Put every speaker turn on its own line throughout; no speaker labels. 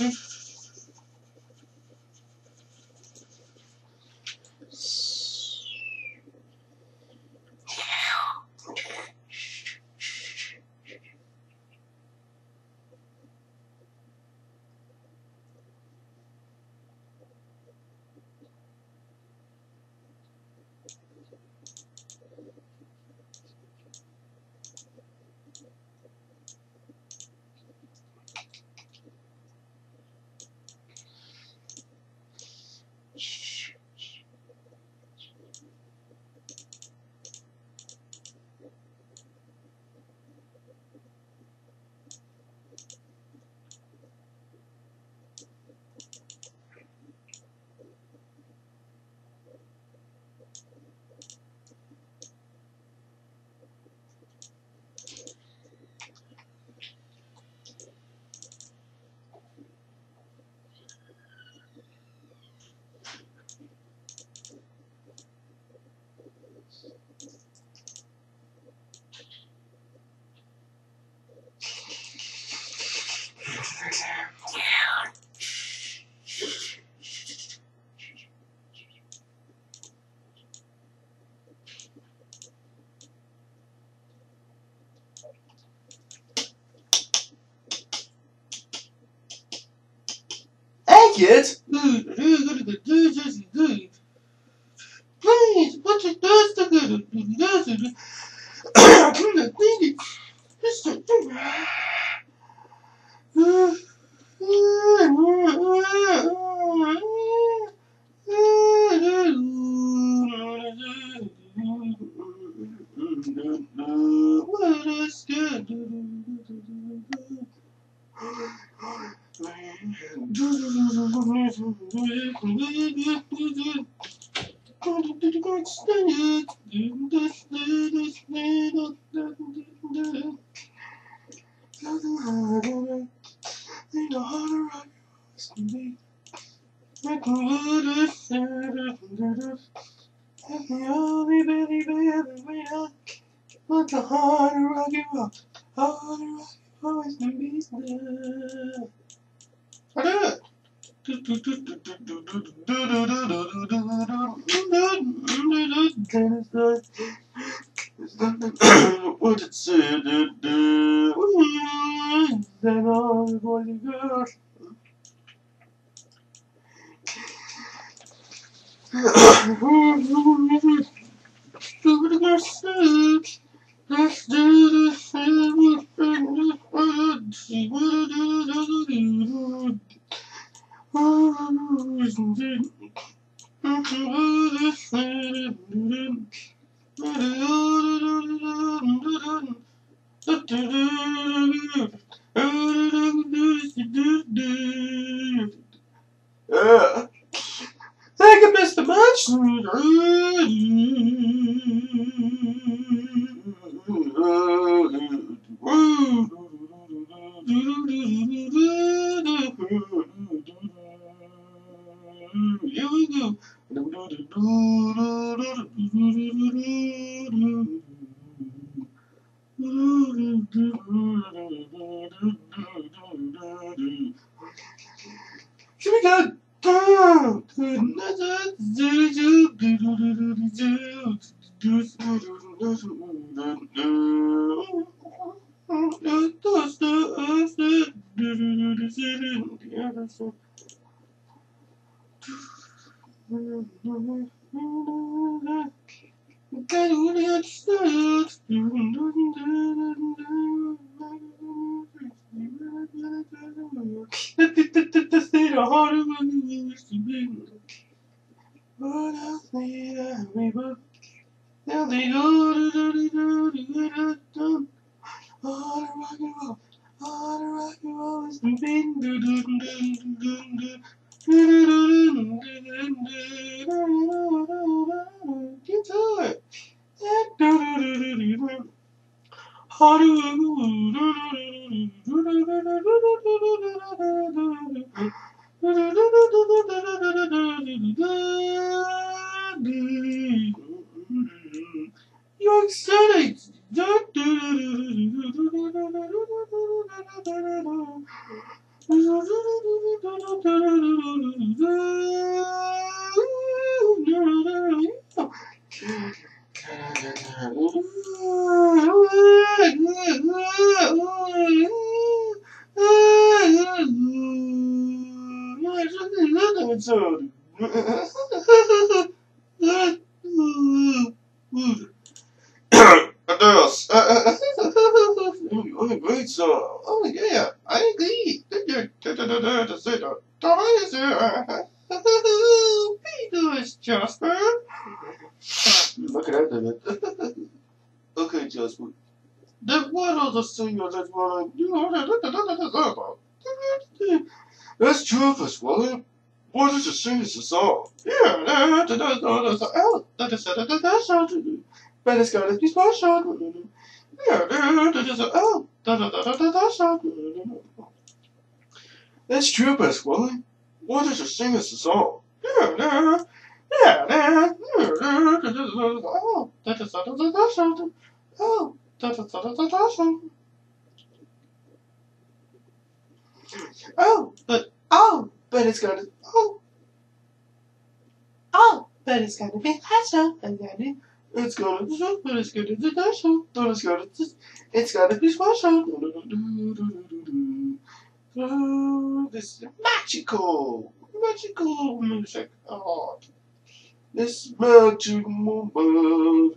Okay. Kid? Please, what you does to good? I couldn't think it. Just What is What the harder I give up, harder I always be there. I did it. Then all boys and girls. Let's do this. Yeah. Thank you, Mr. Here we go. Here we go. Else need I book? Now they go do do do do do do do. All the rock and roll, all the rock and roll is the beat. Do do do do do do. Get to it. You're York City. episode. Oh. Oh, yeah. I agree. Peter's Jasper. Look at that. okay, Jasper. Then what are the singers that want to... That's true for Swallow. What is the singers the song? Yeah, oh, that is that but it's gotta be special. Yeah, oh, da da da da da da That's true, Pasquale. What is the singers the song? Yeah, yeah, yeah, yeah, oh, but oh, but it's gonna oh oh, but it's gonna be faster and then it's gonna but it's gonna do that but it's gonna be special. it's gonna be special. This is magical magical music. Oh, this magic moment.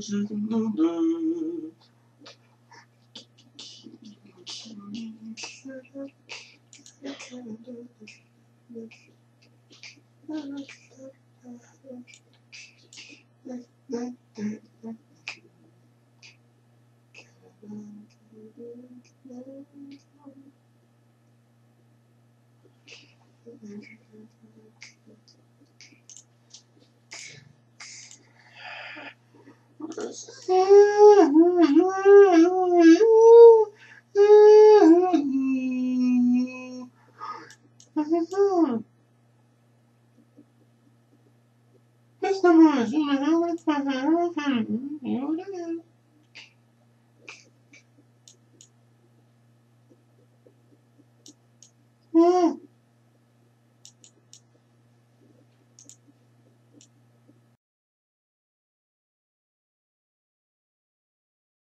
지금 너 Okay.